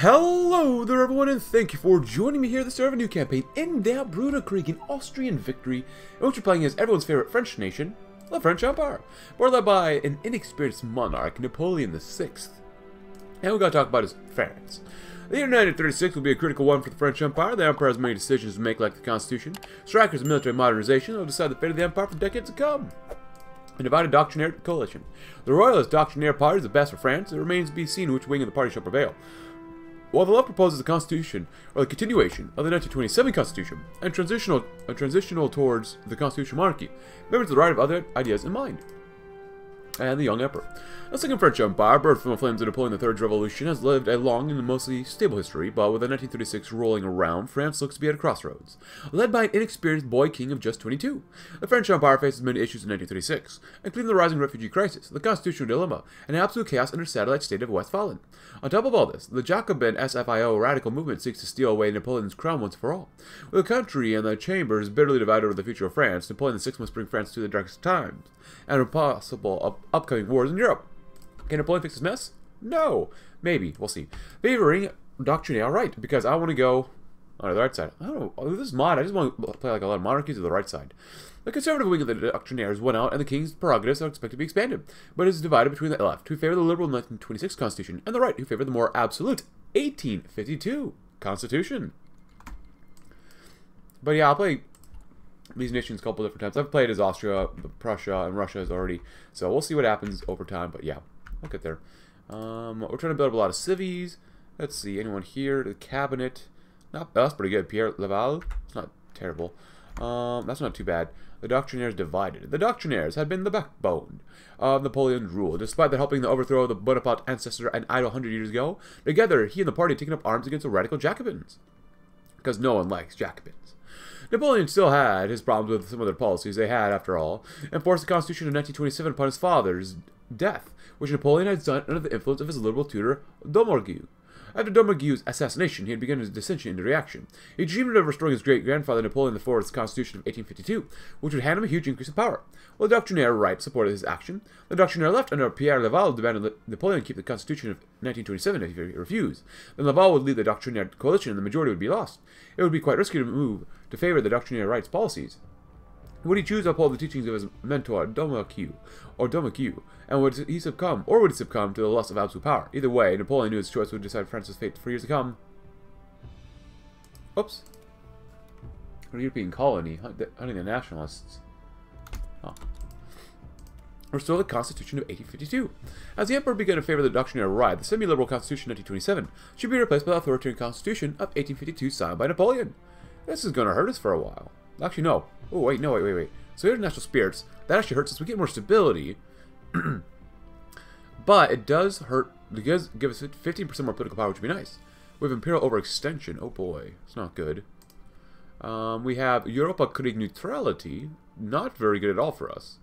Hello there everyone and thank you for joining me here at the start of a new campaign in Der Bruderkrieg, an Austrian victory, in which we're playing as everyone's favorite French nation, the French Empire. We're led by an inexperienced monarch, Napoleon VI. And we gotta talk about his France. The year 1936 will be a critical one for the French Empire. The Empire has many decisions to make like the Constitution. Strikers and military modernization will decide the fate of the Empire for decades to come a divided doctrinaire coalition. The Royalist doctrinaire party is the best for France. It remains to be seen which wing of the party shall prevail. While the left proposes a constitution, or the continuation of the 1927 constitution, and transitional, uh, transitional towards the constitutional monarchy, members of the right have other ideas in mind and the young emperor. The second French Empire, birthed from the flames of Napoleon III's revolution, has lived a long and mostly stable history, but with the 1936 rolling around, France looks to be at a crossroads. Led by an inexperienced boy king of just 22, the French Empire faces many issues in 1936, including the rising refugee crisis, the constitutional dilemma, and absolute chaos under satellite state of Westphalen. On top of all this, the Jacobin SFIO radical movement seeks to steal away Napoleon's crown once for all. With the country and the chambers bitterly divided over the future of France, Napoleon VI must bring France to the darkest times, and possible up upcoming wars in Europe. Can Napoleon fix this mess? No. Maybe. We'll see. Favoring Doctrinaire right, because I want to go on the right side. I don't know. Oh, this is mod. I just want to play like a lot of monarchies to the right side. The conservative wing of the Doctrinaires won out, and the king's prerogatives are expected to be expanded, but it is divided between the left, who favor the liberal 1926 constitution, and the right, who favor the more absolute 1852 constitution. But yeah, I'll play these nations a couple different times. I've played as Austria, Prussia, and Russia already, so we'll see what happens over time, but yeah. We'll get there. Um, we're trying to build up a lot of civies. Let's see, anyone here? The cabinet. Not, that's pretty good. Pierre Laval. It's not terrible. Um, that's not too bad. The Doctrinaires divided. The Doctrinaires had been the backbone of Napoleon's rule, despite that helping the overthrow of the Bonaparte ancestor an idle hundred years ago. Together, he and the party had taken up arms against the radical Jacobins. Because no one likes Jacobins. Napoleon still had his problems with some of their policies they had, after all, and forced the Constitution of 1927 upon his father's death, which Napoleon had done under the influence of his liberal tutor, Doumergue. After Doumergue's assassination, he had begun his descension into reaction. He dreamed of restoring his great-grandfather Napoleon IV's Constitution of 1852, which would hand him a huge increase in power. While the Doctrinaire right supported his action, the Doctrinaire left under Pierre Laval demanded that Napoleon keep the Constitution of 1927 if he refused. Then Laval would lead the Doctrinaire coalition and the majority would be lost. It would be quite risky to move to favor the Doctrinaire right's policies. Would he choose to uphold the teachings of his mentor, Doumergue, or Doumergue, and would he succumb, or would he succumb to the lust of absolute power? Either way, Napoleon knew his choice would decide France's fate for years to come. Oops. A European colony, hunting the nationalists. Oh. Restore the Constitution of 1852. As the Emperor began to favor the Doctrinaire right, the semi-liberal Constitution of 1927 should be replaced by the authoritarian Constitution of 1852 signed by Napoleon. This is going to hurt us for a while. Actually, no. Oh, wait, no, wait, wait, wait. So here's national spirits. That actually hurts us. We get more stability. but it does hurt. It does give us 15% more political power, which would be nice. We have imperial overextension. Oh boy, it's not good. Um, we have Europa Krieg neutrality. Not very good at all for us.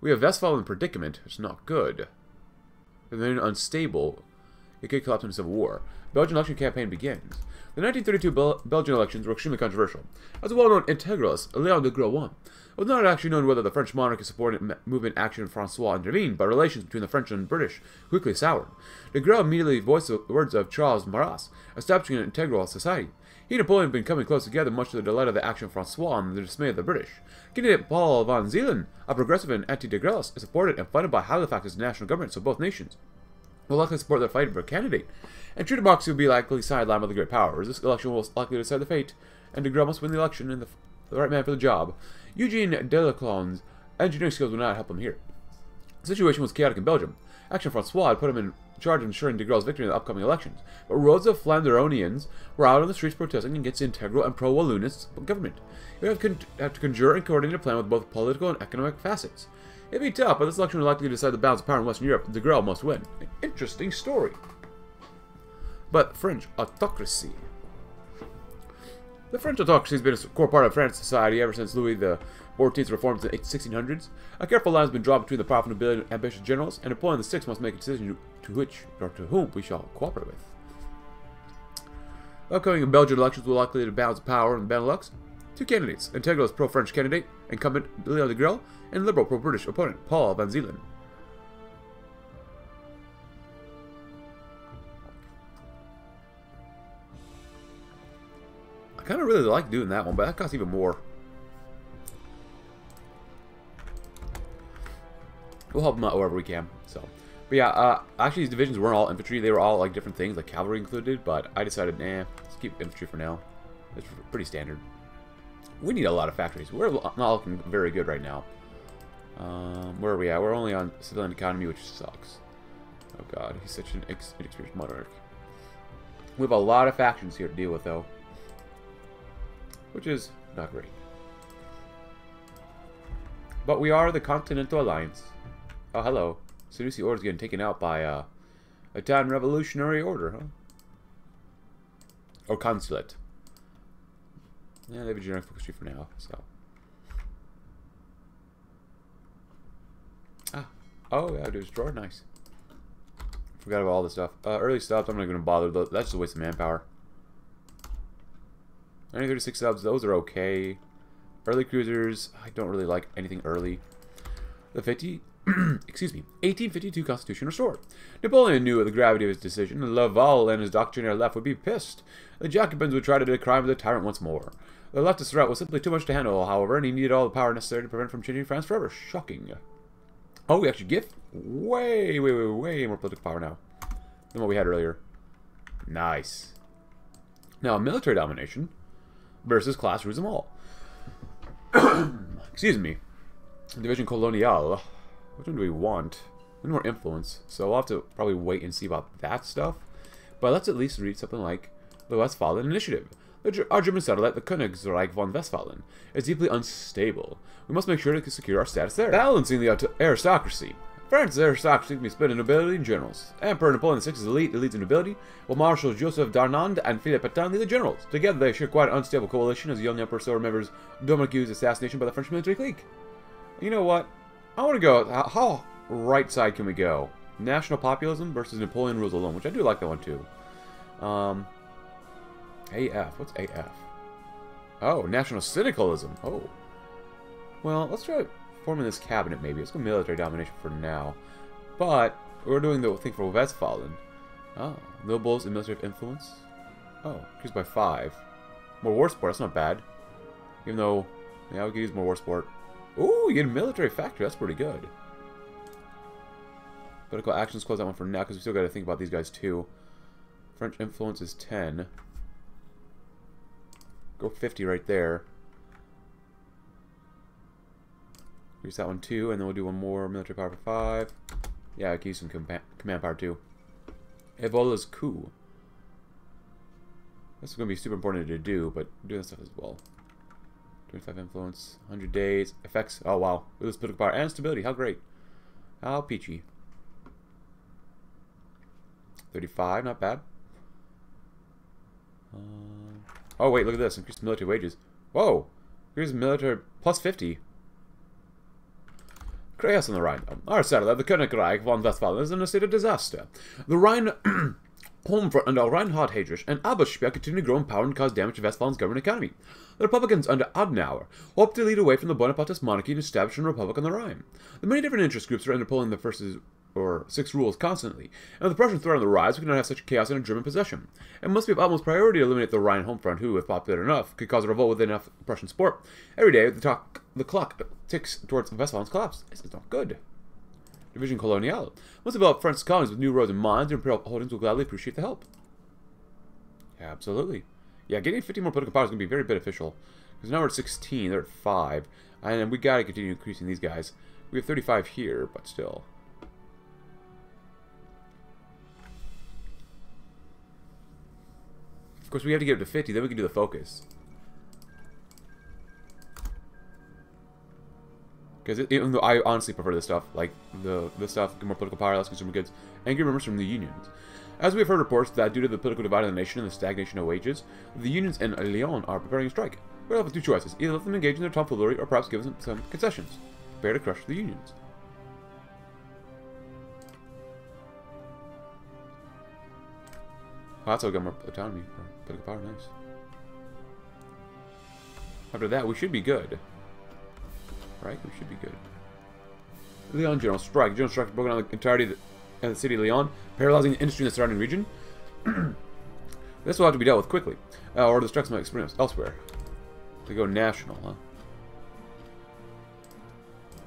We have Westphalen predicament. It's not good. And then unstable. It could collapse into civil war. Belgian election campaign begins. The 1932 Bel Belgian elections were extremely controversial. As a well-known integralist, Leon de won. It was not actually known whether the French monarchy supported movement action Francois intervened, but relations between the French and British quickly soured. De Gros immediately voiced the words of Charles Maurras, establishing an integralist society. He and Napoleon had been coming close together much to the delight of the Action Francois and the dismay of the British. Candidate Paul van Zeeland, a progressive and anti-degrellist, is supported and funded by Halifax's national government, so both nations will likely support their fight for a candidate. And true democracy will be likely sidelined by the great powers. This election will likely decide the fate, and de Gros must win the election and the, the right man for the job. Eugene Delacroix's engineering skills will not help him here. The situation was chaotic in Belgium. Action Francois had put him in charge of ensuring de Gros's victory in the upcoming elections, but rows of Flanderonians were out on the streets protesting against the integral and pro-Wallonist government. You have, have, to conjure and coordinate a plan with both political and economic facets. It'd be tough, but this election will likely decide the balance of power in Western Europe. De Gros must win. An interesting story. But French autocracy. The French autocracy has been a core part of French society ever since Louis XIV's reforms in the 1600s. A careful line has been drawn between the powerful nobility and ambitious generals, and Napoleon VI must make a decision to which or to whom we shall cooperate with. Upcoming Belgian elections will likely to balance power in the Benelux. Two candidates, Integralist pro-French candidate, incumbent Leon de Gros, and liberal pro-British opponent Paul van Zeeland. I kind of really like doing that one, but that costs even more. We'll help them out wherever we can. So, but yeah, uh, actually these divisions weren't all infantry. They were all like different things, like cavalry included. But I decided, nah, let's keep infantry for now. It's pretty standard. We need a lot of factories. We're not looking very good right now. Um, where are we at? We're only on civilian economy, which sucks. Oh god, he's such an inexperienced monarch. We have a lot of factions here to deal with, though. Which is not great. But we are the Continental Alliance. Oh, hello. Senussi Order is getting taken out by uh, a Italian Revolutionary Order, huh? Or Consulate. Yeah, they have a generic focus tree for now, so. Ah. Oh, yeah, there's drawer. Nice. Forgot about all this stuff. Uh, early subs, I'm not going to bother. That's just a waste of manpower. 936 subs, those are okay. Early cruisers, I don't really like anything early. The 50, excuse me, 1852 Constitution restored. Napoleon knew of the gravity of his decision. Laval and his doctrinaire left would be pissed. The Jacobins would try to do the crime of the tyrant once more. The leftist threat was simply too much to handle, however, and he needed all the power necessary to prevent from changing France forever. Shocking. Oh, we actually get way, way, way, way more political power now than what we had earlier. Nice. Now, military domination versus class rules them all. Excuse me. Division Colonial. Which one do we want? We more influence, so we'll have to probably wait and see about that stuff. But let's at least read something like the Westphalian Initiative. Our German satellite, the Königsreich von Westphalen, is deeply unstable. We must make sure to secure our status there. Balancing the aristocracy. France's aristocracy can be split into nobility and generals. Emperor Napoleon VI is elite, elite in nobility, while Marshals Joseph Darnand and Philippe Pétain lead the generals. Together they share quite an unstable coalition as the young emperor still remembers Dominique's assassination by the French military clique. You know what? I want to go, how right side can we go? National populism versus Napoleon rules alone, which I do like that one too. Um, AF. What's AF? Oh, national syndicalism. Oh. Well, let's try forming this cabinet, maybe. Let's go military domination for now. But, we're doing the thing for Westphalen. Oh, nobles military influence. Oh, increased by five. More war support, that's not bad. Even though, yeah, we could use more war support. Ooh, you get a military factory, that's pretty good. Political actions, close that one for now, because we still got to think about these guys too. French influence is 10. Go 50 right there. Use that one too, and then we'll do one more military power for 5. Yeah, I can use some com command power too. Ebola's coup. This is going to be super important to do, but do this stuff as well. 25 influence, 100 days, effects. Oh wow, lose political power and stability. How great. How peachy. 35, not bad. Uh, oh wait, look at this. Increased military wages. Whoa! Here's military plus 50. Chaos on the Rhine. Um, Our satellite, the Königreich von Westphalen, is in a state of disaster. The Rhine home front under Reinhard Heydrich and Albert Speer continue to grow in power and cause damage to Westphalen's government economy. The Republicans under Adenauer hope to lead away from the Bonapartist monarchy and establish a republic on the Rhine. The many different interest groups are underpulling the first or six rules constantly, and with the Prussian threat on the rise, we cannot have such chaos in a German possession. It must be of utmost priority to eliminate the Rhine home front, who, if popular enough, could cause a revolt with enough Prussian support. Every day, the, talk, the clock ticks towards Westphalen's collapse. This is not good. Division Colonial. Once develop French colonies with new roads and mines, the Imperial holdings will gladly appreciate the help. Yeah, absolutely. Yeah, getting 50 more political power is going to be very beneficial. Because now we're at 16, they're at 5. And we got to continue increasing these guys. We have 35 here, but still. Of course, we have to get up to 50, then we can do the focus. Because even though I honestly prefer this stuff, like the this stuff, more political power, less consumer goods, angry members from the unions. As we have heard reports that due to the political divide in the nation and the stagnation of wages, the unions in Lyon are preparing a strike. We'll have two choices, either let them engage in their tomfoolery or perhaps give them some concessions. Prepare to crush the unions. Oh, that's how got more autonomy. Political power, nice. After that, we should be good. Right? We should be good. Lyon General Strike. General Strike broken on the entirety of the, of the city of Lyon, paralyzing the industry in the surrounding region. This will have to be dealt with quickly, uh, or strikes might experience elsewhere. To go national, huh?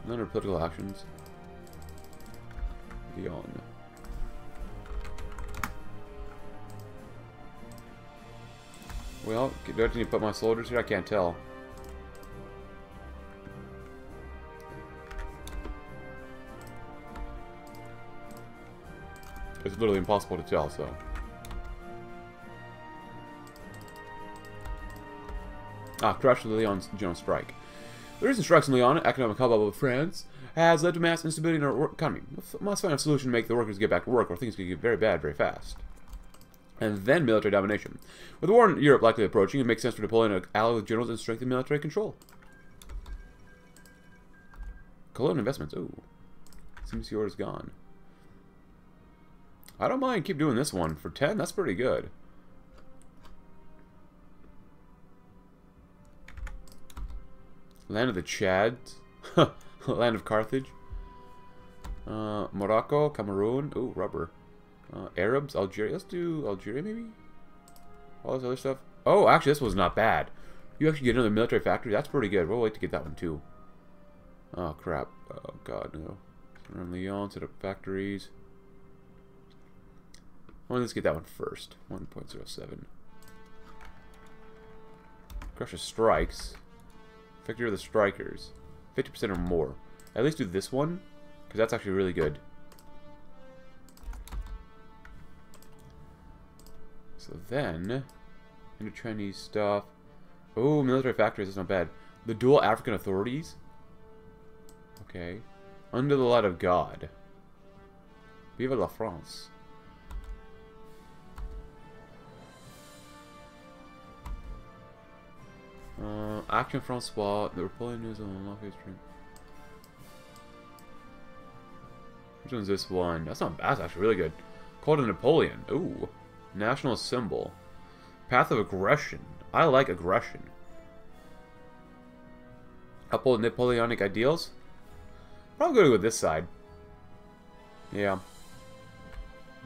None of political actions. Beyond. Well, do I need to put my soldiers here? I can't tell. It's literally impossible to tell, so... Ah, the Lyon's general strike. The recent strikes in Lyon, economic hub of France, has led to mass instability in our economy. We must find a solution to make the workers get back to work, or things could get very bad very fast. And then military domination. With the war in Europe likely approaching, it makes sense for Napoleon to ally with generals and strengthen military control. Colonial investments. Ooh. Seems yours gone. I don't mind keep doing this one. For 10, that's pretty good. Land of the Chad. Land of Carthage. Uh, Morocco, Cameroon. Ooh, rubber. Uh, Arabs, Algeria. Let's do Algeria, maybe? All this other stuff. Oh, actually, this was not bad. You actually get another military factory. That's pretty good. We'll wait to get that one, too. Oh, crap. Oh, God, no. Run Lyon, set up factories. Well, let's get that one first. 1.07. Crusher strikes. Victory of the Strikers. 50% or more. At least do this one, because that's actually really good. So then, into Chinese stuff. Oh, military factories, that's not bad. The dual African authorities. Okay. Under the light of God. Vive la France. Uh, Action Francois, the Napoleon News on Unlock History. Which one's this one? That's not bad, that's actually really good. Called a Napoleon. Ooh. National symbol. Path of aggression. I like aggression. Uphold Napoleonic ideals. Probably go with this side. Yeah.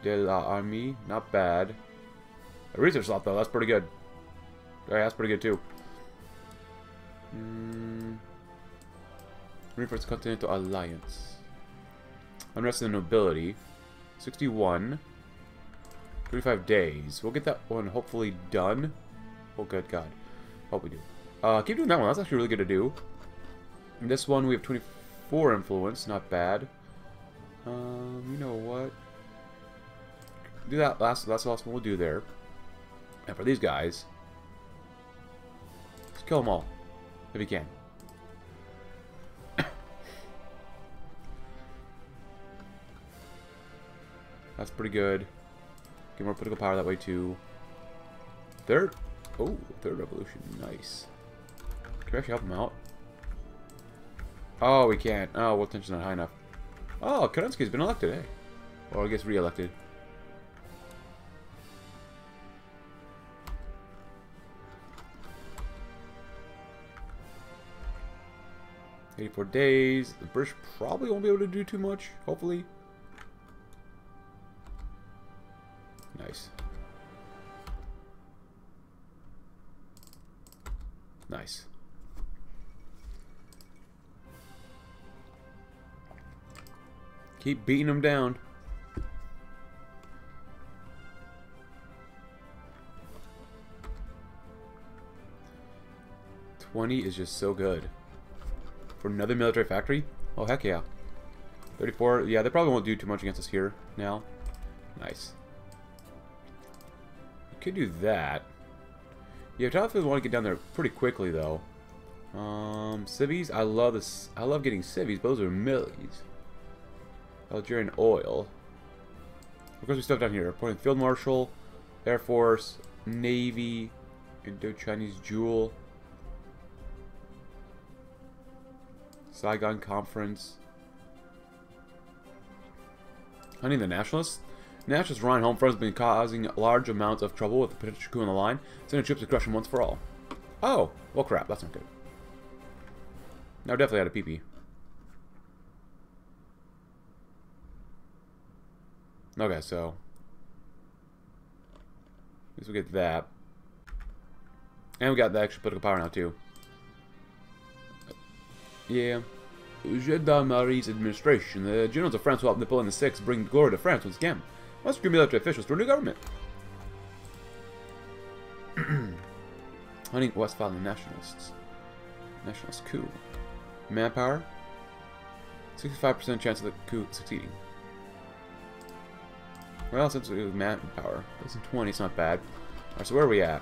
De la Armée. Not bad. A research slot, though. That's pretty good. Alright, that's pretty good, too. Mm. Reinforced Continental Alliance. Unrest in the Nobility. 61. 35 days. We'll get that one hopefully done. Oh, good God. Hope we do. Uh, keep doing that one. That's actually really good to do. And this one, we have 24 influence. Not bad. Um, you know what? Do that last, that's the last one we'll do there. And for these guys, let's kill them all. If you can. That's pretty good. Get more political power that way too. Third. Oh, third revolution. Nice. Can we actually help him out? Oh, we can't. Oh, well, tension's not high enough. Oh, Kerensky's been elected, eh? Or I guess re-elected. 84 days. The British probably won't be able to do too much, hopefully. Nice. Nice. Keep beating them down. Twenty is just so good. For another military factory? Oh, heck yeah. 34. Yeah, they probably won't do too much against us here now. Nice. Could do that. Yeah, Battlefield want to get down there pretty quickly, though. Um, civvies. I love this. I love getting civvies, but those are millies. Algerian oil. Of course, we stuff down here. Appointing Field Marshal, Air Force, Navy, Indo-Chinese Jewel. Saigon Conference. Hunting the Nationalists? Nationalist Rhine home front has been causing large amounts of trouble with the potential coup on the line. Sending troops to crush him once for all. Oh! Well, crap. That's not good. Now, definitely out of PP. Okay, so... least we get that. And we got the extra political power now, too. Yeah. Gendarmerie's administration. The generals of France who helped Napoleon VI bring glory to France once again. Must recruit military officials to a new government. Hunting Westphalian nationalists. Nationalist coup. Manpower. 65% chance of the coup succeeding. Well, since it was manpower, it's 20, it's not bad. Alright, so where are we at?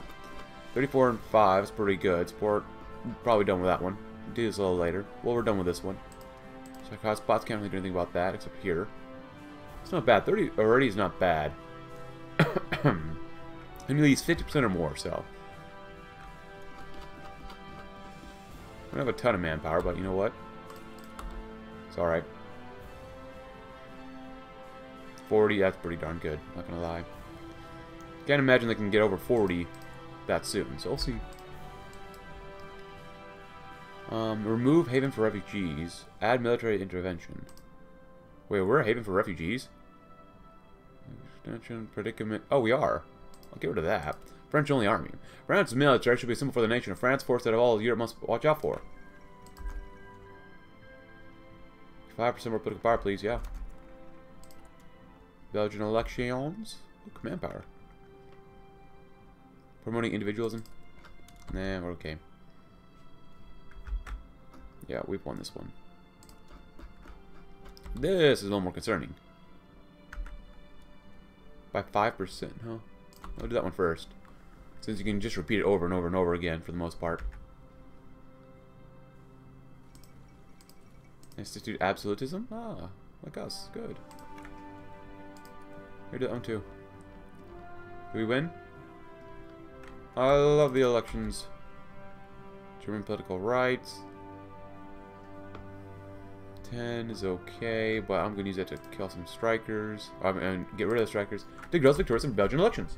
34 and 5 is pretty good. Support, probably done with that one. Do this a little later. Well, we're done with this one. So spots can't really do anything about that, except here. It's not bad. 30 already is not bad. and at least 50% or more, so. I don't have a ton of manpower, but you know what? It's alright. 40, that's pretty darn good, not gonna lie. Can't imagine they can get over 40 that soon, so we'll see. Um, remove haven for refugees. Add military intervention. Wait, we're a haven for refugees? Extension, predicament. Oh, we are. I'll get rid of that. French only army. France's military should be a symbol for the nation of France, force that all Europe must watch out for. 5% more political power, please, yeah. Belgian elections. Ooh, command power. Promoting individualism. Nah, we're okay. Yeah, we've won this one. This is a little more concerning. By 5%, huh? I'll do that one first. Since you can just repeat it over and over and over again for the most part. Institute absolutism? Ah, like us. Good. Here do that one too. Do we win? I love the elections. German political rights. 10 is okay, but I'm going to use that to kill some strikers. And get rid of the strikers. De Grelle's victorious in Belgian elections.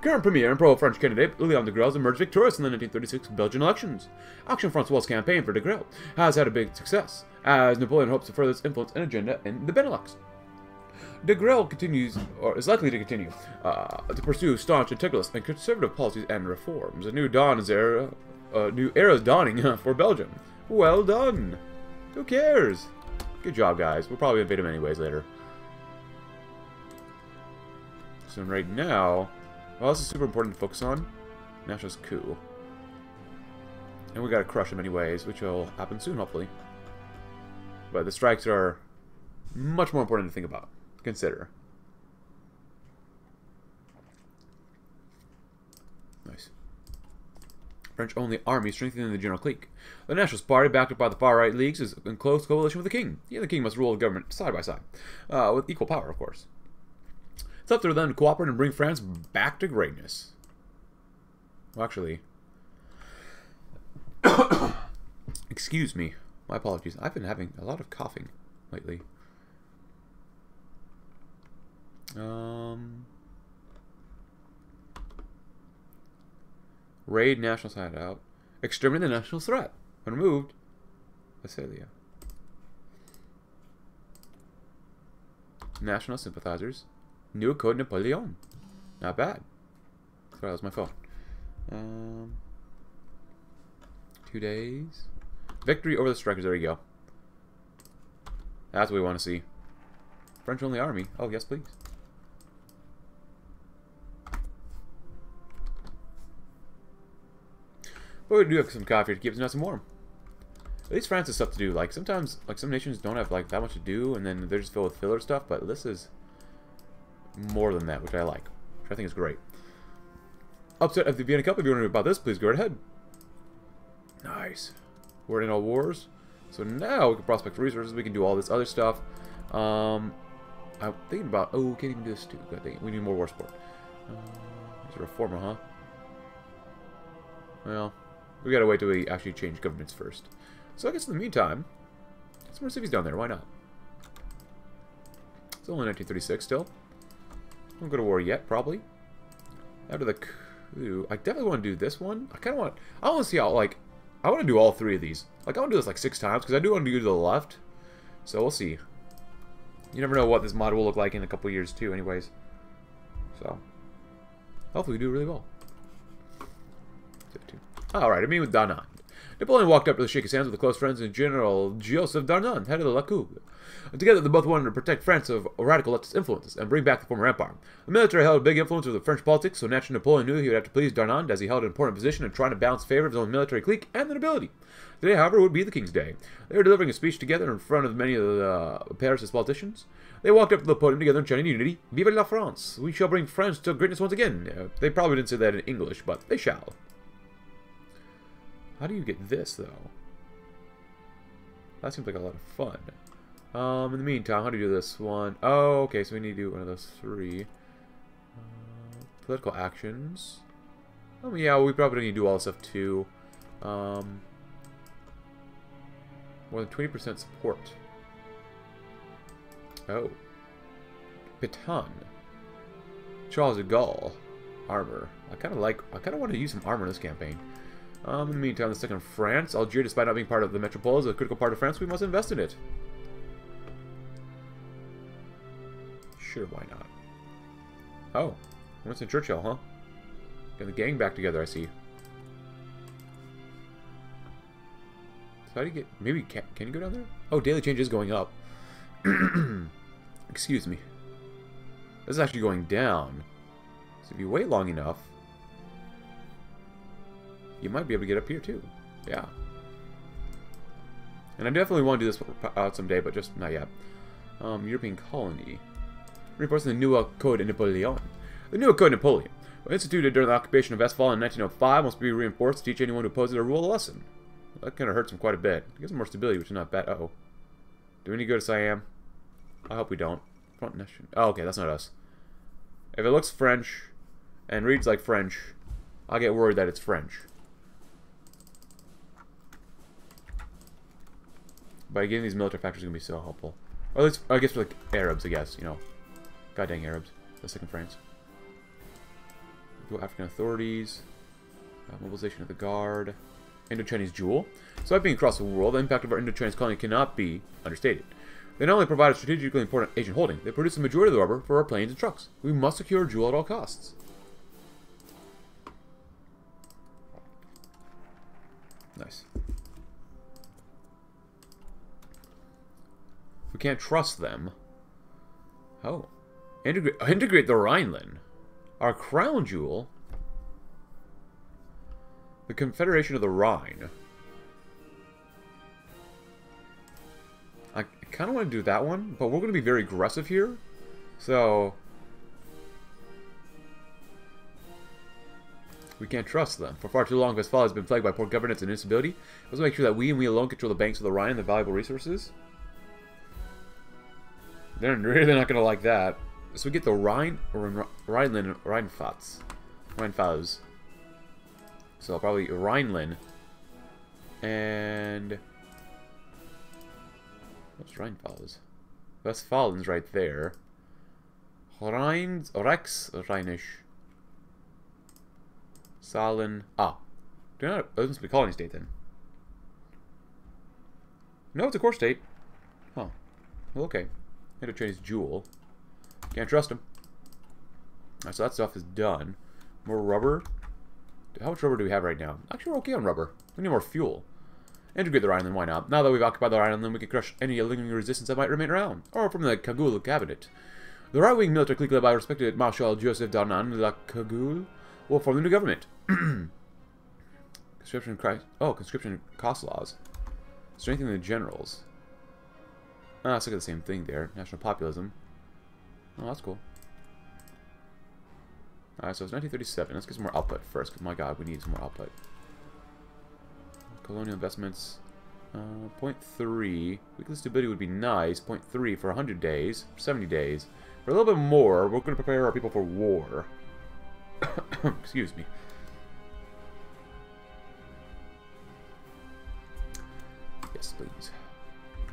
Current Premier and pro-French candidate Leon de Grelle emerged victorious in the 1936 Belgian elections. Action Francois' campaign for de Grelle has had a big success, as Napoleon hopes to further its influence and agenda in the Benelux. De Grelle continues, or is likely to continue, uh, to pursue staunch integralist and conservative policies and reforms. A new dawn is era, a new era is dawning for Belgium. Well done. Who cares? Good job, guys. We'll probably invade them anyways later. So right now, well, this is super important to focus on. Nationalist coup. And we gotta crush them anyways, which will happen soon, hopefully. But the strikes are much more important to think about, consider. Nice. French-only army strengthening the general clique. The Nationalist Party, backed up by the far-right leagues, is in close coalition with the king. And the king must rule the government side by side, uh, with equal power, of course. It's up to them to cooperate and bring France back to greatness. Well, actually... Excuse me. My apologies. I've been having a lot of coughing lately. Um... Raid national hideout. Exterminate the national threat. When removed, Visalia. National sympathizers. New code Napoleon. Not bad. Sorry, that was my phone. Um, two days. Victory over the strikers. There you go. That's what we want to see. French only army. Oh, yes, please. But we do have some coffee to keep us nice and warm. At least France has stuff to do. Like, sometimes, like, some nations don't have, like, that much to do, and then they're just filled with filler stuff, but this is more than that, which I like. Which I think is great. Upset of the Vienna Cup. If you want to know about this, please go right ahead. Nice. We're in all wars. So now we can prospect for resources. We can do all this other stuff. Um, I'm thinking about... Oh, we can't even do this too. It. We need more war support. Uh, he's a reformer, huh? Well, we gotta wait till we actually change governments first. So I guess in the meantime, some more cities down there, why not? It's only 1936 still. Don't go to war yet, probably. After the coup, I definitely want to do this one. I kind of want, I want to see how, like, I want to do all three of these. Like, I want to do this like six times, because I do want to do to the left. So we'll see. You never know what this mod will look like in a couple years too, anyways. So, hopefully we do really well. Alright, I mean with Darnand. Napoleon walked up to shake his hands with the close friends and General Joseph Darnand, head of the Lacoug. Together, they both wanted to protect France of radical leftist influences and bring back the former empire. The military held a big influence over the French politics, so naturally Napoleon knew he would have to please Darnand as he held an important position in trying to balance favor of his own military clique and the nobility. Today, however, would be the king's day. They were delivering a speech together in front of many of the, uh, politicians. They walked up to the podium together and chanted unity. Vive la France! We shall bring France to greatness once again. Uh, they probably didn't say that in English, but they shall. How do you get this, though? That seems like a lot of fun. Um, in the meantime, how do you do this one? Oh, okay, so we need to do one of those three. Uh, political actions. Oh, yeah, we probably need to do all this stuff, too. Um, more than 20% support. Oh. Baton. Charles de Gaulle. Armor. I kind of like, I kind of want to use some armor in this campaign. Um, in the meantime, the second France. Algeria, despite not being part of the metropole, is a critical part of France. We must invest in it. Sure, why not? Oh, Winston Churchill, huh? Getting the gang back together, I see. So how do you get... Maybe... Can, can you go down there? Oh, daily change is going up. Excuse me. This is actually going down. So if you wait long enough, you might be able to get up here too. Yeah. And I definitely want to do this out someday, but just not yet. Um, European colony. Reinforcing the New Code Napoleon. The New Code Napoleon, instituted during the occupation of Westphalia in 1905, must be reinforced to teach anyone who opposes a rule a lesson. That kind of hurts him quite a bit. It gives him more stability, which is not bad. Uh oh Do we need to go to Siam? I hope we don't. Front Nation. Oh, okay, that's not us. If it looks French and reads like French, I'll get worried that it's French. By getting these military factories is going to be so helpful. Or at least, I guess for like Arabs, I guess, you know. God dang Arabs. The second France. African authorities. Uh, mobilization of the guard. Indo-Chinese jewel. So being across the world, the impact of our Indo-Chinese colony cannot be understated. They not only provide a strategically important Asian holding, they produce the majority of the rubber for our planes and trucks. We must secure jewel at all costs. Nice. Can't trust them. Oh. Integrate, integrate the Rhineland. Our crown jewel. The Confederation of the Rhine. I kind of want to do that one, but we're going to be very aggressive here. So... We can't trust them. For far too long, Westphalia has been plagued by poor governance and instability. Let's make sure that we and we alone control the banks of the Rhine and the valuable resources. They're really not to like that. So we get the Rhine, or Rhineland, Rheinpfalz. Rheinpfalz. So probably Rhineland. And... What's Rheinpfalz? Westfalen's right there. Rhines, Rex, Rheinisch. Salen. Ah. Do not, oh, must be colony state then. No, it's a core state. Huh. Well, okay. Chinese Jewel. Can't trust him. Right, so that stuff is done. More rubber. How much rubber do we have right now? Actually, we're okay on rubber. We need more fuel. Integrate the island, why not? Now that we've occupied the island, we can crush any lingering resistance that might remain around. Or from the Cagoule cabinet. The right-wing military clique led by respected Marshal Joseph Darnand la Cagoule will form the new government. conscription Christ. oh, conscription cost laws. Strengthening the generals. Ah, it's like the same thing there. National populism. Oh, that's cool. Alright, so it's 1937. Let's get some more output first, because my god, we need some more output. Colonial investments. Uh, 0.3. Weekly stability would be nice. 0.3 for 100 days. 70 days. For a little bit more, we're going to prepare our people for war. Excuse me. Yes, please.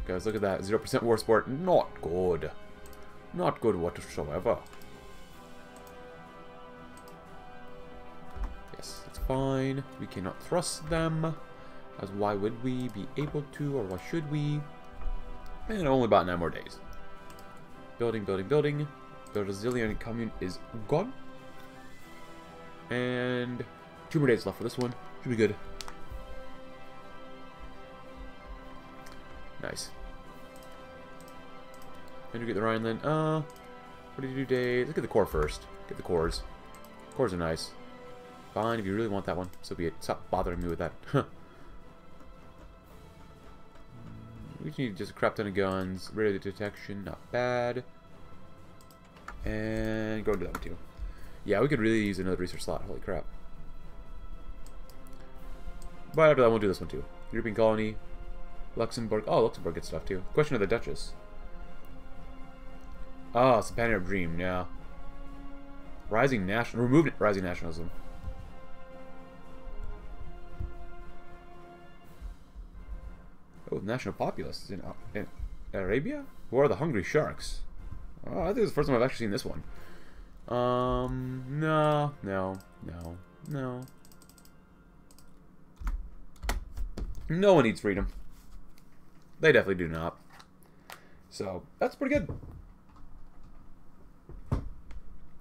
Guys, look at that. 0% war support. Not good. Not good whatsoever. Yes, it's fine. We cannot thrust them. As why would we be able to, or why should we? And only about nine more days. Building, building, building. The resilient commune is gone. And Two more days left for this one. Should be good. Nice. And you get the Rhineland. Uh, what do you do Dave? Let's get the core first. Get the cores. Cores are nice. Fine, if you really want that one, so be it. Stop bothering me with that. we need just a crap ton of guns. Radio detection, not bad. And go into that one too. Yeah, we could really use another research slot. Holy crap. But after that, we'll do this one too. European colony, Luxembourg. Oh, Luxembourg gets stuff too. Question of the Duchess. Oh, it's a Pan Arab Dream, yeah. Rising national. Remove rising nationalism. Oh, national populists in, uh, in Arabia? Who are the hungry sharks? Oh, I think it's the first time I've actually seen this one. Um, no, no, no, no. No one needs freedom. They definitely do not. So, that's pretty good.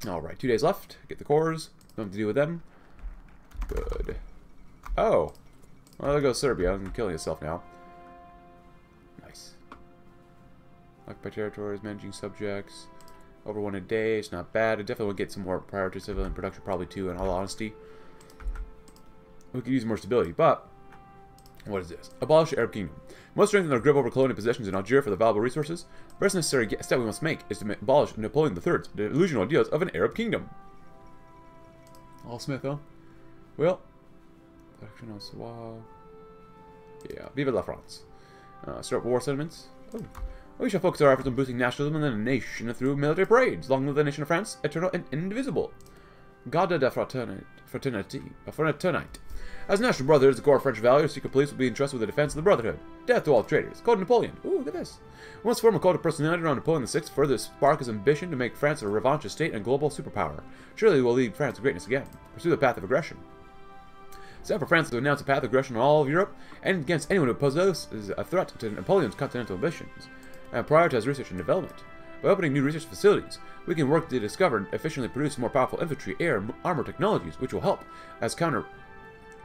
Alright, two days left. Get the cores. Nothing to do with them. Good. Oh. Well, there goes Serbia. I'm killing itself now. Nice. Occupied territories, managing subjects. Over one a day. It's not bad. I definitely want to get some more priority civilian production, probably too, in all honesty. We could use more stability, but what is this? Abolish the Arab Kingdom. We must strengthen our grip over colonial possessions in Algeria for the valuable resources. The first necessary step we must make is to abolish Napoleon III's delusional ideas of an Arab kingdom. All Smith, huh? Well, Action on yeah, vive la France. Uh, start war settlements. Oh. We shall focus our efforts on boosting nationalism and the nation through military parades. Long live the nation of France, eternal and indivisible. Garde de fraternité. Fraternity. Fraternite. As national brothers, the core French value, secret police will be entrusted with the defense of the Brotherhood. Death to all traitors. Code Napoleon. Ooh, look at this. Once must form a code of personality around Napoleon VI, further spark his ambition to make France a revanchist state and global superpower. Surely we will lead France to greatness again. Pursue the path of aggression. Time for France to announce a path of aggression on all of Europe and against anyone who poses a threat to Napoleon's continental ambitions, and prioritize research and development. By opening new research facilities, we can work to discover and efficiently produce more powerful infantry, air, and armor technologies, which will help as counter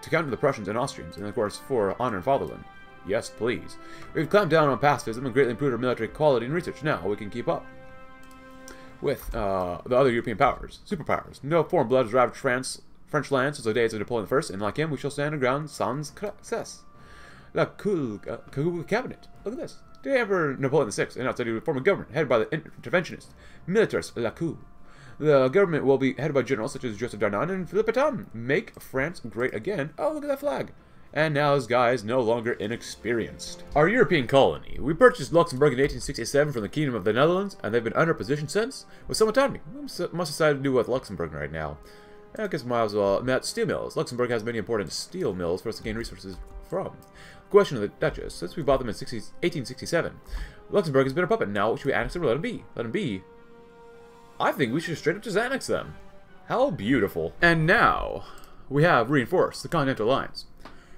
to counter the Prussians and Austrians, and of course for honor and fatherland. Yes, please. We've clamped down on pacifism and greatly improved our military quality and research. Now we can keep up with uh, the other European powers, superpowers. No foreign blood has ravaged France, French lands since the days of Napoleon I, and like him, we shall stand our ground sans cesse. La cool, uh, cabinet. Look at this. The Emperor Napoleon VI announced that he would form a government headed by the interventionist, militarist La Cour. The government will be headed by generals such as Joseph Darnand and Philippe Pétain. Make France great again. Oh, look at that flag. And now his guy is no longer inexperienced. Our European colony. We purchased Luxembourg in 1867 from the Kingdom of the Netherlands, and they've been under position since, with some autonomy. We must decide to do with Luxembourg right now. I guess might as well. Met steel mills. Luxembourg has many important steel mills for us to gain resources from. Question of the Duchess. Since we bought them in 60, 1867, Luxembourg has been a puppet. Now, should we annex them or let them be? Let them be. I think we should straight up just annex them. How beautiful. And now, we have reinforced the Continental Alliance.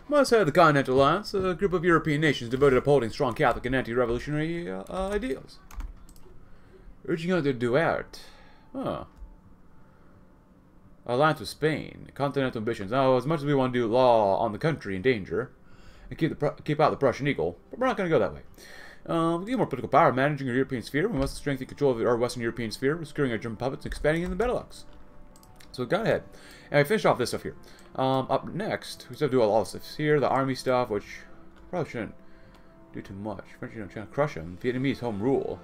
Must have the Continental Alliance, a group of European nations devoted to upholding strong Catholic and anti-revolutionary uh, ideals. Urging on the Duarte. Huh. Alliance with Spain. Continental ambitions. Now, as much as we want to do law on the country in danger, and keep, the, keep out the Prussian eagle, but we're not going to go that way. Um, we need more political power, managing our European sphere. We must strengthen control of our Western European sphere, securing our German puppets and expanding in the Benelux. So go ahead. And I finished off this stuff here. Um, up next, we still do all this stuff here, the army stuff, which probably shouldn't do too much. French, you know, to crush them. Vietnamese home rule.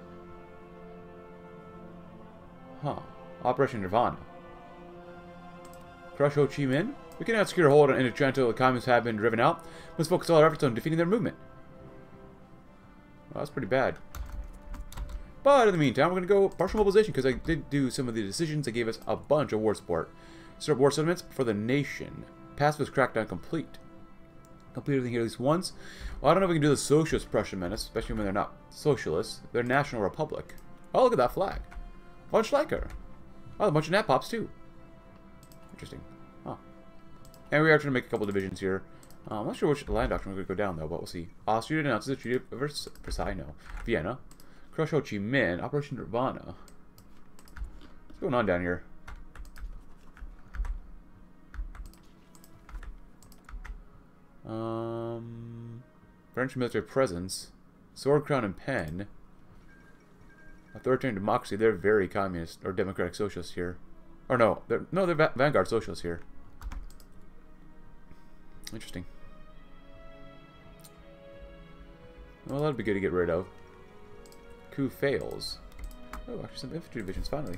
Huh. Operation Nirvana. Crush Ho Chi Minh? We cannot secure a hold on Indochina until the communists have been driven out. Must focus all our efforts on defeating their movement. Well, that's pretty bad. But in the meantime, we're going to go partial mobilization because I did do some of the decisions that gave us a bunch of war support. Start war settlements for the nation. Pacifist crackdown complete. Complete everything here at least once. Well, I don't know if we can do the socialist Prussian menace, especially when they're not socialists. They're national republic. Oh, look at that flag. Von Schleicher. Oh, a bunch of Napops too. Interesting. Huh. And we are trying to make a couple divisions here. Uh, I'm not sure which line doctrine we're going to go down, though, but we'll see. Austria announces the Treaty of Vers Versailles, no, Vienna. Crush Ho Chi Minh, Operation Nirvana. What's going on down here? Um, French military presence, sword, crown, and pen. Authoritarian democracy, they're very communist, or democratic socialists here. Or no, they're, no, they're va vanguard socialists here. Interesting. Well, that'd be good to get rid of. Coup fails. Oh, actually some infantry divisions, finally.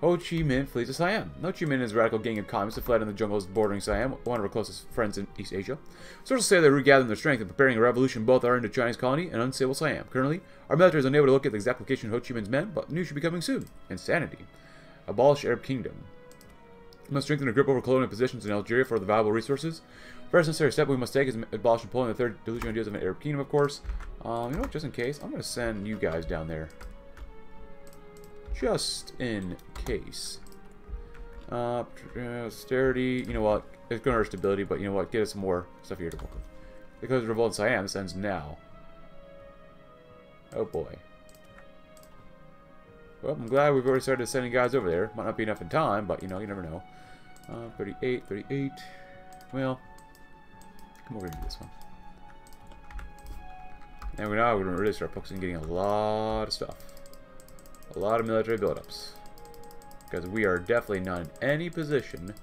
Ho Chi Minh flees to Siam. Ho Chi Minh and his radical gang of communists have fled in the jungles bordering Siam, one of our closest friends in East Asia. Sources say they're regathering their strength and preparing a revolution both our Indo-Chinese colony and unstable Siam. Currently, our military is unable to locate the exact location of Ho Chi Minh's men, but news should be coming soon. Insanity. Abolish Arab Kingdom. Must strengthen our grip over colonial positions in Algeria for the valuable resources. First necessary step we must take is abolish Napoleon the Third delusional ideas of an Arab kingdom, of course. Um, you know what, just in case, I'm going to send you guys down there. Just in case. Uh, austerity, you know what, it's going to hurt stability, but you know what, get us some more stuff here to work with. Because Revolt in Siam, ends now. Oh boy. Well, I'm glad we've already started sending guys over there. Might not be enough in time, but you know, you never know. Uh, 38, 38. Well, come over do this one. And we're now going to really start focusing on getting a lot of stuff. A lot of military buildups. Because we are definitely not in any position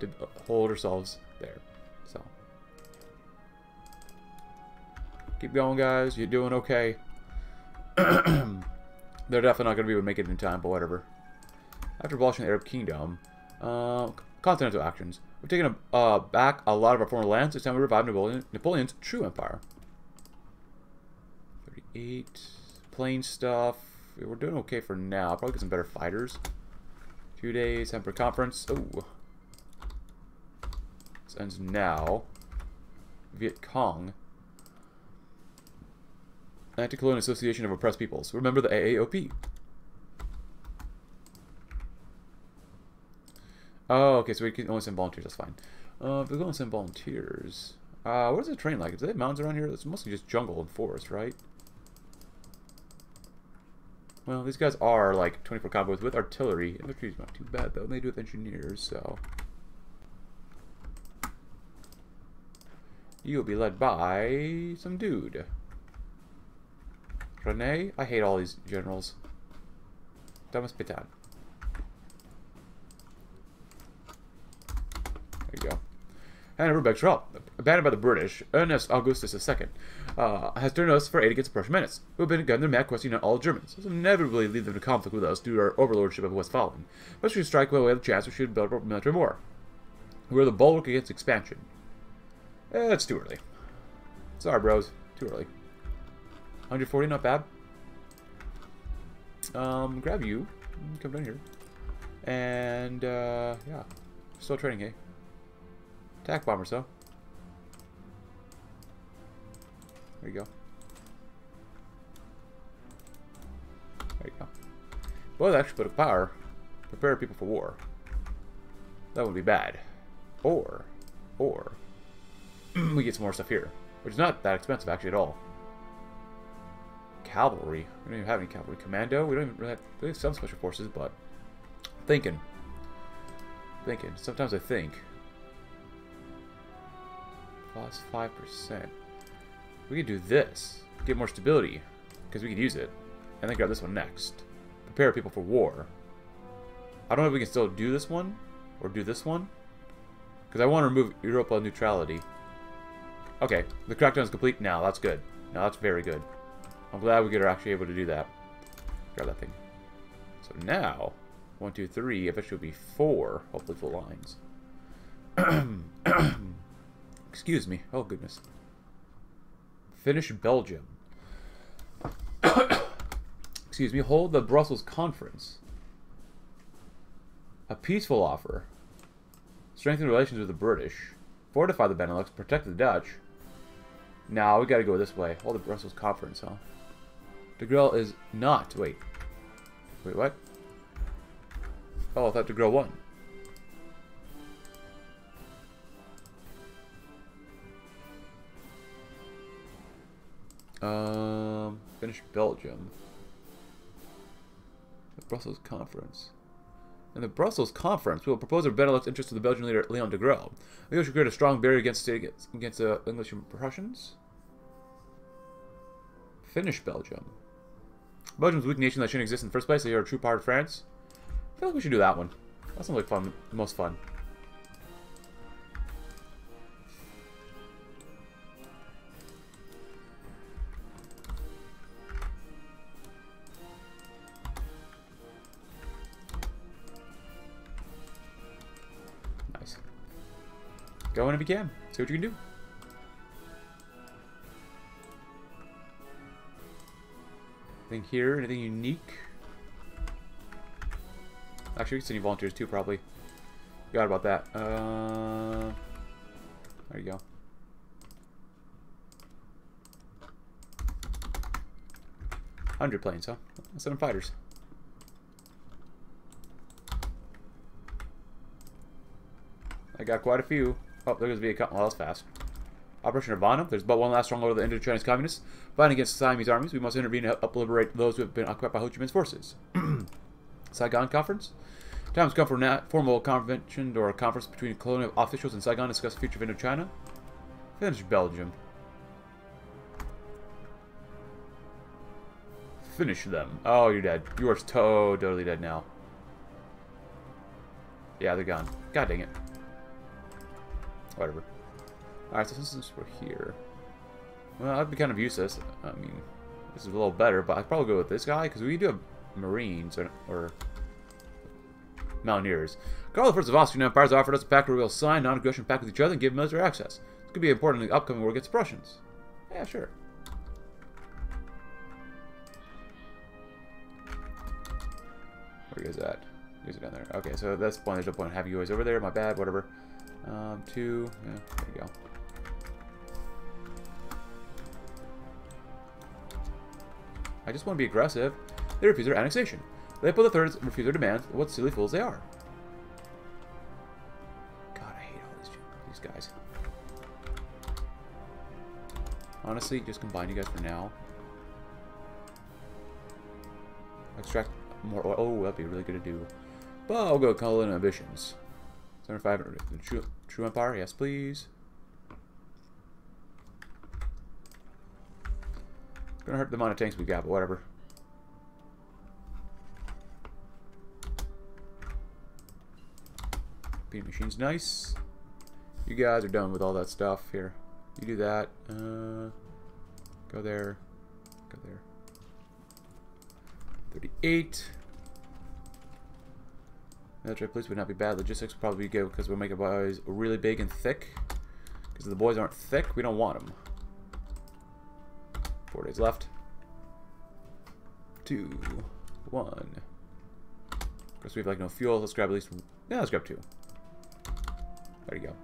to hold ourselves there. So. Keep going, guys. You're doing okay. They're definitely not going to be able to make it in time, but whatever. After abolishing the Arab Kingdom, uh, continental actions. We've taken uh, back a lot of our former lands. It's time we revive Napoleon, Napoleon's true empire. 38. Plain stuff. We're doing okay for now. Probably get some better fighters. Two days. Emperor Conference. Oh. This ends now. Viet Cong. Anti-Colonial Association of Oppressed Peoples. Remember the AAOP. Oh, okay, so we can only send volunteers, that's fine. Uh, if we're going to send volunteers... Uh, what is the terrain like? They have mountains around here? It's mostly just jungle and forest, right? Well, these guys are, like, 24 combos with artillery. Infantry's not too bad, though. They do with engineers, so... You'll be led by some dude. Rene? I hate all these generals. Thomas Pitan. There you go. And Rubeck Trell, abandoned by the British, Ernest Augustus II, uh, has turned us for aid against the Prussian menace, who have been gunned their mad questioning all Germans. This will inevitably lead them to conflict with us due to our overlordship of Westphalen. But should strike while we have the chance, we should build up military war. We're the bulwark against expansion. Eh, it's too early. Sorry, bros. Too early. 140, not bad. Um, grab you. Come down here. And, uh, yeah. Still training, hey? Attack bombers, though. There you go. There you go. Both actually put a power. Prepare people for war. That would be bad. Or, or, we get some more stuff here. Which is not that expensive, actually, at all cavalry. We don't even have any cavalry. Commando. We don't even really have, we have some special forces, but thinking, thinking. Sometimes I think. Plus five percent. We could do this. Get more stability, because we could use it, and then grab this one next. Prepare people for war. I don't know if we can still do this one or do this one, because I want to remove Europa neutrality. Okay, the crackdown is complete now. That's good. Now that's very good. I'm glad we are actually able to do that. Grab that thing. So now, one, two, three, eventually it will be four, hopefully full lines. Excuse me. Oh, goodness. Finish Belgium. Excuse me. Hold the Brussels conference. A peaceful offer. Strengthen relations with the British. Fortify the Benelux. Protect the Dutch. Now we gotta go this way. Hold the Brussels conference, huh? Degrelle is not. Wait. Wait, what? Oh, I thought Degrelle won. Um, finish Belgium. The Brussels conference. In the Brussels conference, we will propose our Benelux interest to the Belgian leader Leon de. We should create a strong barrier against against, against uh, English and Prussians. Finish Belgium. Belgium's weak nation that shouldn't exist in the first place. They are a true part of France. I feel like we should do that one. That sounds like fun, most fun. Go in if you can. See what you can do. Anything here? Anything unique? Actually, we can send you volunteers too, probably. Forgot about that. Uh, there you go. Hundred planes, huh? Seven fighters. I got quite a few. Oh, there goes Viet Well, that's fast. Operation Nirvana. There's but one last stronghold of the Indo-Chinese communists. Fighting against Siamese armies, we must intervene to help liberate those who have been occupied by Ho Chi Minh's forces. Saigon Conference. Times come for a formal convention or a conference between colonial officials in Saigon to discuss the future of Indochina. Finish Belgium. Finish them. Oh, you're dead. You are totally dead now. Yeah, they're gone. God dang it. Whatever. Alright, so since we're here... Well, that'd be kind of useless. I mean, this is a little better, but I'd probably go with this guy, because we do have Marines, or, or Mountaineers. Carl I of Austrian Empire has offered us a pact where we'll sign non-aggression pact with each other and give military access. This could be important in the upcoming war against the Prussians. Yeah, sure. Where you guys at? Guys are down there. Okay, so that's the point. There's no point in having you guys over there. My bad, whatever. Um, two. Yeah, there you go. I just want to be aggressive. They refuse their annexation. The thirds refuse their demands. What silly fools they are. God, I hate all these, these guys. Honestly, just combine you guys for now. Extract more oil. Oh, that'd be really good to do. But I'll go call in ambitions. 75 true, true Empire, yes please. It's gonna hurt the amount of tanks we got, but whatever. Paint machine's nice. You guys are done with all that stuff here. You do that. Uh, go there. Go there. 38. Military police would not be bad. Logistics would probably be good because we'll make our boys really big and thick. Because the boys aren't thick, we don't want them. Four days left. Two. One. Of course, we have like no fuel. Let's grab at least... Yeah, let's grab two. There you go.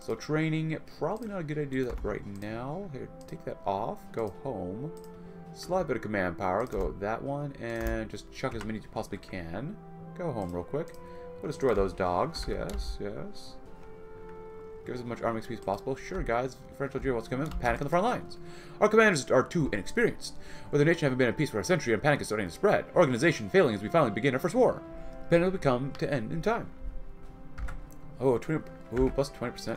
So training, probably not a good idea that right now. Here, take that off. Go home. Slide bit of command power. Go that one. And just chuck as many as you possibly can. Go home real quick. We'll destroy those dogs. Yes, yes. Give us as much army XP as possible. Sure, guys. French Algeria wants to come in. Panic on the front lines. Our commanders are too inexperienced. With the nation having been at peace for a century and panic is starting to spread. Organization failing as we finally begin our first war. Panic will come to end in time. Oh, 20, ooh, plus 20%. You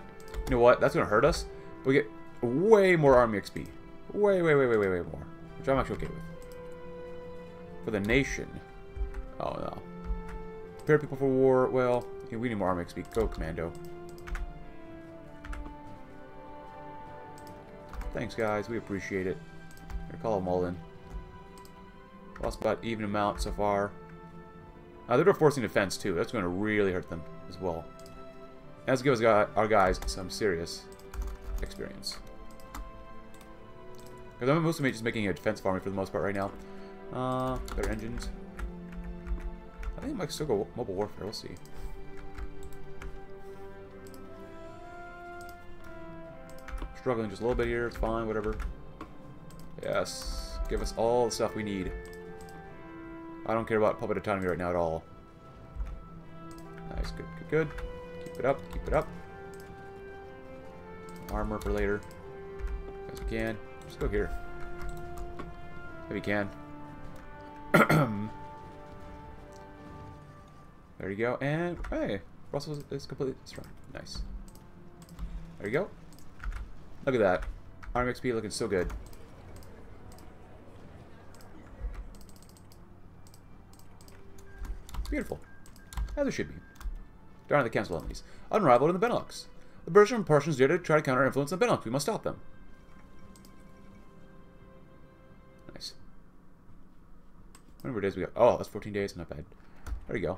know what? That's going to hurt us. But We get way more army XP. Way, way, way, way, way, way more. Which I'm actually okay with. For the nation. Oh, no. Prepare people for war. Well, we need more army XP. Go, Commando. Thanks, guys. We appreciate it. Here, call them all in. Lost about even amount so far. Uh, they're forcing defense, too. That's going to really hurt them as well. Let's give our guys some serious experience. Because I'm mostly just making a defense farming for the most part right now. Uh, better engines. I think I might still go mobile warfare. We'll see. Struggling just a little bit here. It's fine. Whatever. Yes. Give us all the stuff we need. I don't care about puppet autonomy right now at all. Nice. Good. Good. Good. Keep it up. Keep it up. Armor for later. As we can. Just go here. If you can. There you go. And, hey, Brussels is completely strong. Nice. There you go. Look at that. Arm XP looking so good. Beautiful. As it should be. Darn the cancel enemies. Unrivaled in the Benelux. The and Prussians dare to try to counter influence the Benelux. We must stop them. Nice. How many days we got? Oh, that's 14 days. Not bad. There you go.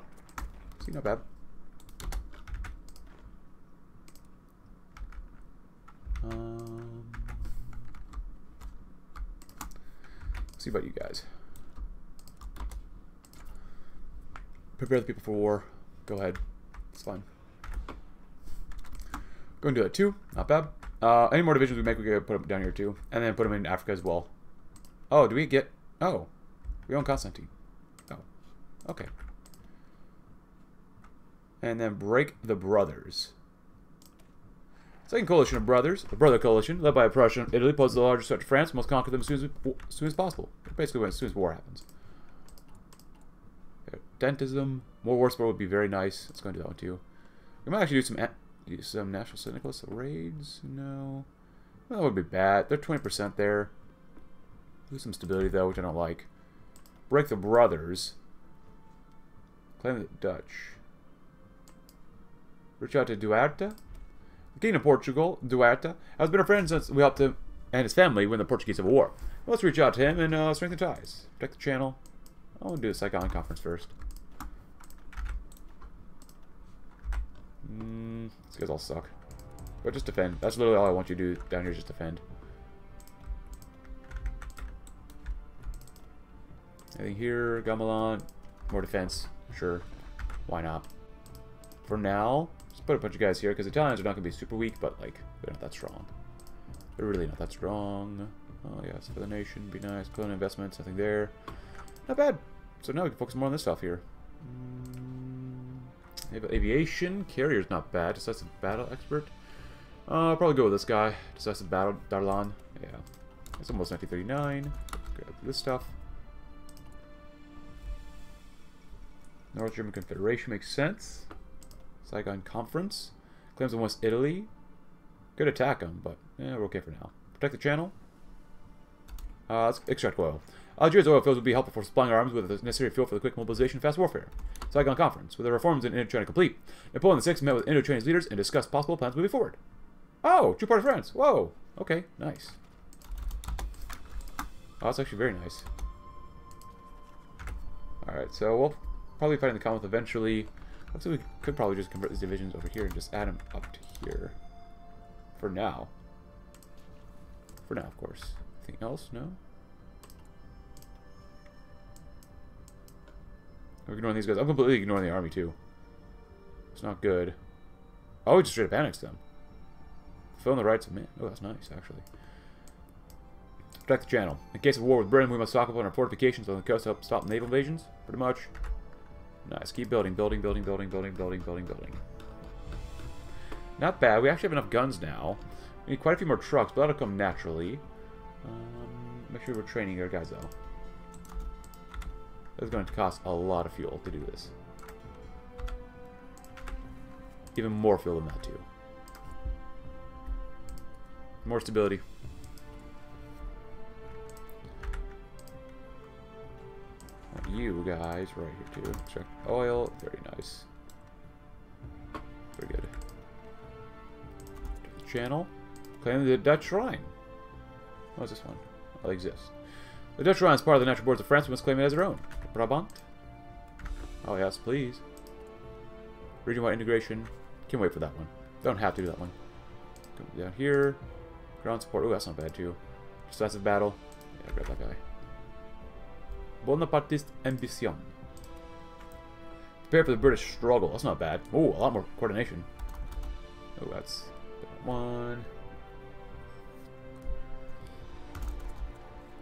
See, not bad. Um, see about you guys. Prepare the people for war. Go ahead. It's fine. Go and do that too. Not bad. Uh, any more divisions we make, we can put them down here too. And then put them in Africa as well. Oh, do we get... Oh. We own Constantine. Oh. Okay. And then break the brothers. Second coalition of brothers, the Brother Coalition, led by Prussia and Italy, poses the largest threat to France. Must conquer them as soon as, as soon as possible. Basically, as soon as war happens. Dentism, more war support would be very nice. Let's go do that one too. We might actually do some do some national syndicalist raids. No, well, that would be bad. They're twenty percent there. Lose some stability though, which I don't like. Break the brothers. Claim the Dutch. To Duarte. King of Portugal, Duarte, has been a friend since we helped him and his family win the Portuguese Civil War. Let's reach out to him and uh, strengthen ties. Protect the channel. I want to do a Saigon conference first. Mm, these guys all suck. But just defend. That's literally all I want you to do down here, just defend. Anything here? Gamelin. More defense. Sure. Why not? For now, just put a bunch of guys here, because Italians are not going to be super weak, but, like, they're not that strong. They're really not that strong. Oh, yes, for the nation, be nice. On investments, nothing there. Not bad. So now we can focus more on this stuff here. Mm, aviation, carrier's not bad. Decisive battle expert. Uh, I'll probably go with this guy. Decisive battle, Darlan. Yeah. It's almost 1939. Grab this stuff. North German Confederation makes sense. Saigon Conference. Claims in West Italy. Could attack them, but yeah, we're okay for now. Protect the channel. Uh, let's extract oil. Algeria's oil fields would be helpful for supplying our arms with the necessary fuel for the quick mobilization fast warfare. Saigon Conference. With the reforms in Indochina complete, Napoleon VI met with Indochinese leaders and discussed possible plans moving forward. Oh, two-party friends. Whoa. Okay, nice. Oh, that's actually very nice. Alright, so we'll probably fight in the Commonwealth eventually. Looks like we could probably just convert these divisions over here and just add them up to here. For now. For now, of course. Anything else? No? We're ignoring these guys. I'm completely ignoring the army, too. It's not good. Oh, we just straight up annexed them. Filling the rights of man. Oh, that's nice, actually. Protect the channel. In case of war with Britain, we must stock up on our fortifications on the coast to help stop naval invasions. Pretty much. Nice. Keep building, building, building, building, building, building, building, building. Not bad. We actually have enough guns now. We need quite a few more trucks, but that'll come naturally. Um, make sure we're training our guys, though. It's going to cost a lot of fuel to do this. Even more fuel than that, too. More stability. You guys right here, too. Check oil. Very nice. Very good. Channel. Claim the Dutch Rhine. What's this one? It exists. The Dutch Rhine is part of the natural borders of France. We must claim it as our own. Brabant? Oh, yes, please. Region-wide integration. Can't wait for that one. Don't have to do that one. Come down here. Ground support. Oh, that's not bad, too. Decisive battle. Yeah, grab that guy. Bonapartist ambition. Prepare for the British struggle. That's not bad. Oh, a lot more coordination. Oh, that's that one.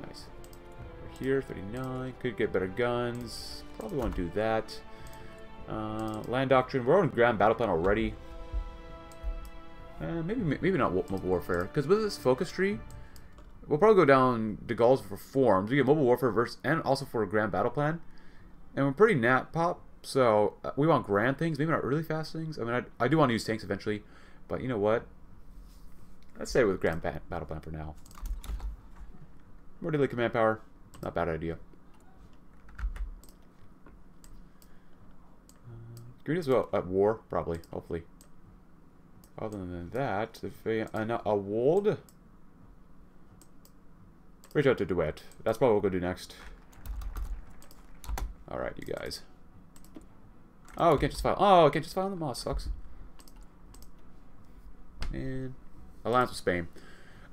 Nice Over here, 39. Could get better guns. Probably want to do that. Uh, land doctrine. We're on ground battle plan already. Uh, maybe maybe not warfare. Because with this focus tree, we'll probably go down De for forms. We get mobile warfare versus, and also for a grand battle plan. And we're pretty nat pop So, uh, we want grand things, maybe not really fast things. I mean, I, I do want to use tanks eventually, but you know what? Let's stay with grand battle plan for now. More daily command power, not bad idea. Uh, Green as well at war, probably, hopefully. Other than that, if a, an award. Reach out to Duarte. That's probably what we'll go do next. Alright, you guys. Oh, can't just file. Oh, can't just file on them. Oh, sucks. And alliance with Spain.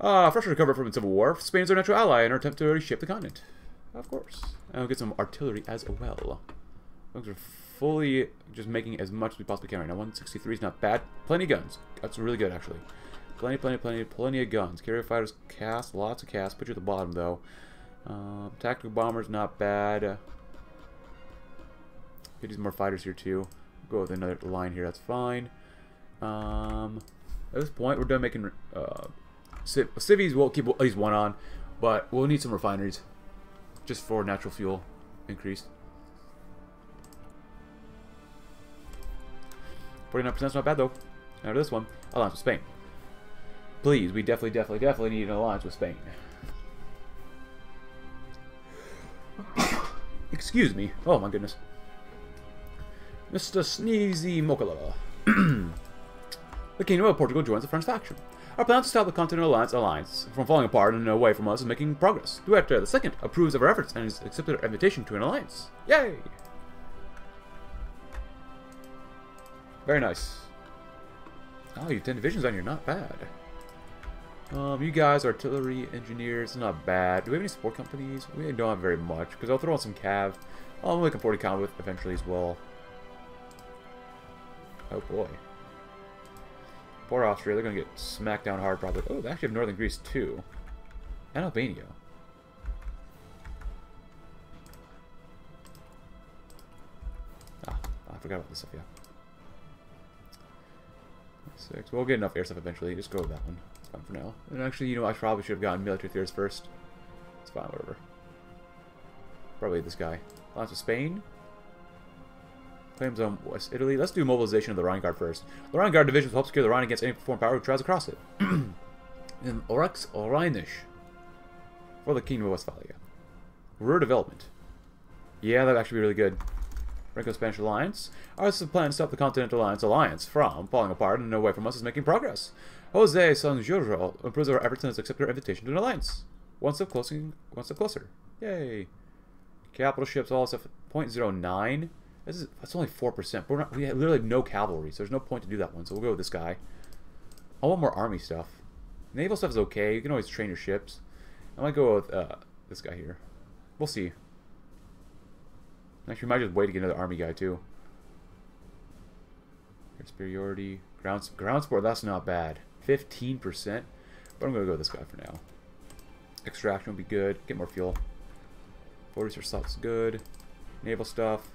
Uh, fresh recovered from the Civil War. Spain is our natural ally in our attempt to reshape the continent. Of course. And we'll get some artillery as well. We're fully just making as much as we possibly can right now. 163 is not bad. Plenty of guns. That's really good, actually. Plenty, plenty, plenty, plenty of guns. Carrier fighters cast, lots of cast. Put you at the bottom, though. Uh, tactical bombers, not bad. Could use more fighters here too. Go with another line here. That's fine. Um, at this point, we're done making uh, civ civies. We'll keep at least one on, but we'll need some refineries just for natural fuel increase. 49% is not bad though. Now this one, alliance with Spain. Please, we definitely, definitely, definitely need an alliance with Spain. Excuse me. Oh my goodness. Mr. Sneezy Mokala. the Kingdom of Portugal joins the French faction. Our plan to stop the Continental Alliance alliance from falling apart and away from us is making progress. Duarte II approves of our efforts and has accepted our invitation to an alliance. Yay! Very nice. Oh, you have 10 divisions on you, not bad. Um, you guys, artillery engineers, not bad. Do we have any support companies? We don't have very much, because I'll throw on some cav. I'm looking forward to combat eventually as well. Oh boy. Poor Austria, they're gonna get smacked down hard probably. Oh, they actually have Northern Greece too. And Albania. Ah, I forgot about this stuff, yeah. Six. We'll get enough air stuff eventually. Just go with that one. It's fine for now. And actually, you know, I probably should have gotten military theaters first. It's fine, whatever. Probably this guy. Lots of Spain. Claims on West Italy. Let's do mobilization of the Rhine Guard first. The Rhine Guard division will help secure the Rhine against any foreign power who tries to cross it. in Oryx Rheinisch for the Kingdom of Westphalia. Ruhr development. Yeah, that'd actually be really good. Franco-Spanish alliance. Our plan to stop the Continental Alliance alliance from falling apart and away from us is making progress. Jose Sanjurjo improves our efforts and has accepted our invitation to an alliance. One step closer. One step closer. Yay. Capital ships all stuff 0.09. This is that's only four percent. We're not we have literally no cavalry, so there's no point to do that one. So we'll go with this guy. I want more army stuff. Naval stuff is okay. You can always train your ships. I might go with uh, this guy here. We'll see. Actually, might just wait to get another army guy too. Superiority, ground ground support. That's not bad. Fifteen percent. But I'm gonna go with this guy for now. Extraction would be good. Get more fuel. Forty resource good. Naval stuff.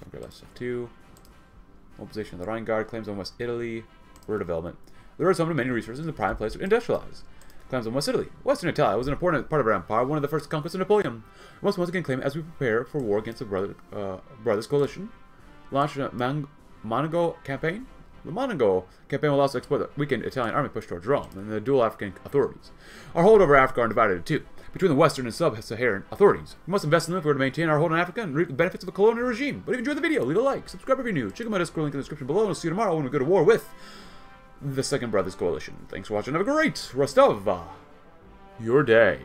Don't grab that stuff too. Mobilization of the Rhine Guard. Claims on West Italy. Ruhr development. There are so many resources in the prime place to industrialize. Claims on West Italy. Western Italy was an important part of our empire, one of the first conquests of Napoleon. We must once again claim as we prepare for war against the brother, uh, Brothers Coalition. Launch a Man Monaco campaign. The Monaco campaign will also exploit the weakened Italian army push towards Rome and the dual African authorities. Our hold over Africa are divided into two between the Western and Sub-Saharan authorities. We must invest in them if we're to maintain our hold on Africa and reap the benefits of a colonial regime. But if you enjoyed the video, leave a like, subscribe if you're new, check out my Discord link in the description below, and we'll see you tomorrow when we go to war with the Second Brothers Coalition. Thanks for watching. Have a great rest of uh, your day.